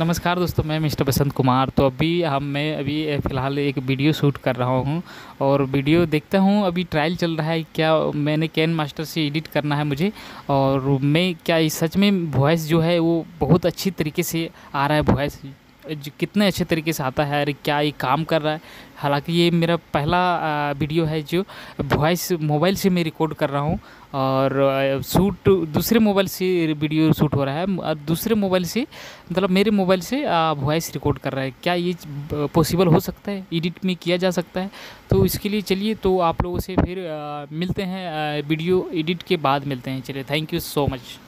नमस्कार दोस्तों, मैं मिस्टर बसंत कुमार। तो अभी हम, मैं अभी फ़िलहाल एक वीडियो शूट कर रहा हूँ और वीडियो देखता हूँ। अभी ट्रायल चल रहा है, क्या मैंने कैन मास्टर से एडिट करना है मुझे? और मैं, क्या सच में वॉइस जो है, वो बहुत अच्छी तरीके से आ रहा है वॉइस कितने अच्छे तरीके से आता है अरे क्या ये काम कर रहा है। हालाँकि ये मेरा पहला वीडियो है जो वॉइस मोबाइल से मैं रिकॉर्ड कर रहा हूँ और शूट दूसरे मोबाइल से वीडियो शूट हो रहा है। और दूसरे मोबाइल से मतलब मेरे मोबाइल से वॉइस रिकॉर्ड कर रहा है। क्या ये पॉसिबल हो सकता है? एडिट में किया जा सकता है? तो इसके लिए चलिए तो आप लोगों से फिर मिलते हैं वीडियो एडिट के बाद मिलते हैं। चलिए थैंक यू सो मच